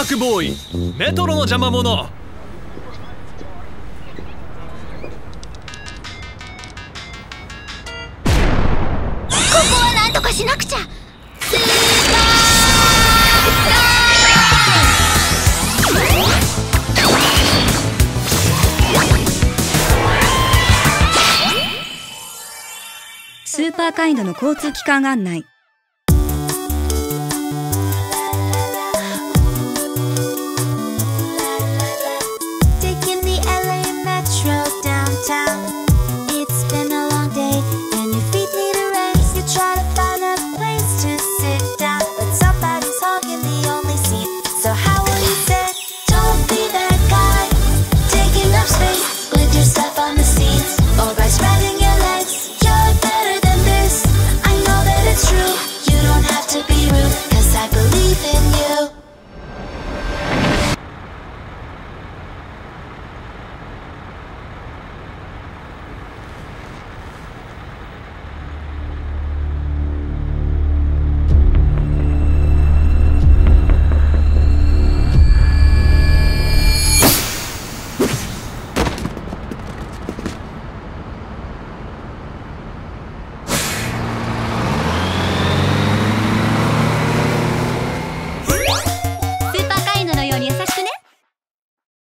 バクボーイメトロの邪魔者。なんとかしなくちゃ。スーパーカインドの交通機関案内 to be rude.